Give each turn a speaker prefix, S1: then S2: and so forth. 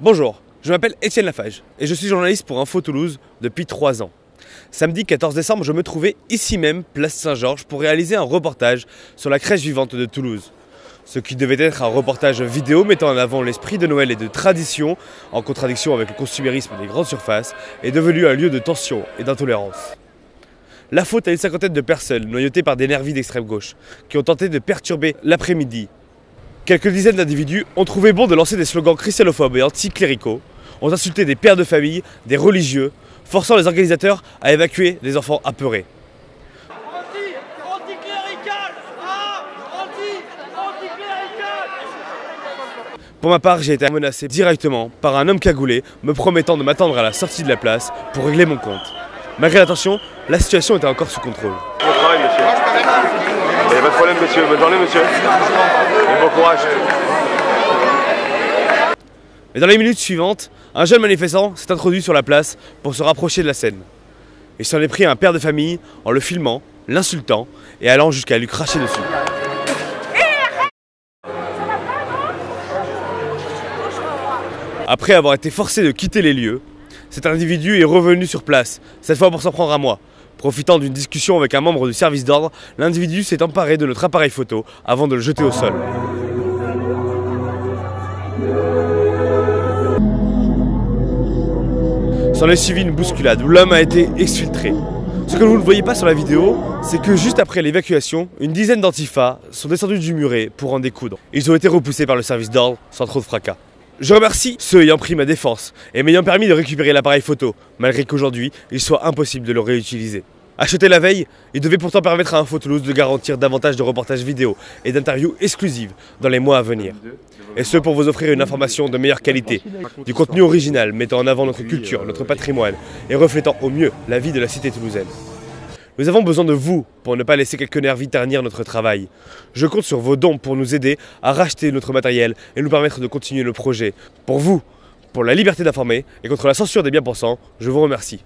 S1: Bonjour, je m'appelle Étienne Lafage et je suis journaliste pour Info Toulouse depuis 3 ans. Samedi 14 décembre, je me trouvais ici même, place Saint-Georges, pour réaliser un reportage sur la crèche vivante de Toulouse. Ce qui devait être un reportage vidéo mettant en avant l'esprit de Noël et de tradition, en contradiction avec le consumérisme des grandes surfaces, est devenu un lieu de tension et d'intolérance. La faute à une cinquantaine de personnes noyautées par des nervis d'extrême gauche, qui ont tenté de perturber l'après-midi. Quelques dizaines d'individus ont trouvé bon de lancer des slogans christianophobes et anticléricaux, ont insulté des pères de famille, des religieux, forçant les organisateurs à évacuer des enfants apeurés.
S2: Anti, anticlérical Anti, anticlérical
S1: Pour ma part, j'ai été menacé directement par un homme cagoulé me promettant de m'attendre à la sortie de la place pour régler mon compte. Malgré l'attention, la situation était encore sous contrôle.
S3: Bon travail, monsieur. Et
S1: dans les minutes suivantes, un jeune manifestant s'est introduit sur la place pour se rapprocher de la scène. Il s'en est pris à un père de famille en le filmant, l'insultant et allant jusqu'à lui cracher dessus. Après avoir été forcé de quitter les lieux, cet individu est revenu sur place, cette fois pour s'en prendre à moi. Profitant d'une discussion avec un membre du service d'ordre, l'individu s'est emparé de notre appareil photo avant de le jeter au sol. S'en est suivi une bousculade où l'homme a été exfiltré. Ce que vous ne voyez pas sur la vidéo, c'est que juste après l'évacuation, une dizaine d'antifas sont descendus du muret pour en découdre. Ils ont été repoussés par le service d'ordre sans trop de fracas. Je remercie ceux ayant pris ma défense et m'ayant permis de récupérer l'appareil photo, malgré qu'aujourd'hui il soit impossible de le réutiliser. Acheté la veille, il devait pourtant permettre à Info Toulouse de garantir davantage de reportages vidéo et d'interviews exclusives dans les mois à venir. Et ce pour vous offrir une information de meilleure qualité, du contenu original mettant en avant notre culture, notre patrimoine et reflétant au mieux la vie de la cité toulousaine. Nous avons besoin de vous pour ne pas laisser quelques nervis ternir notre travail. Je compte sur vos dons pour nous aider à racheter notre matériel et nous permettre de continuer le projet. Pour vous, pour la liberté d'informer et contre la censure des bien-pensants, je vous remercie.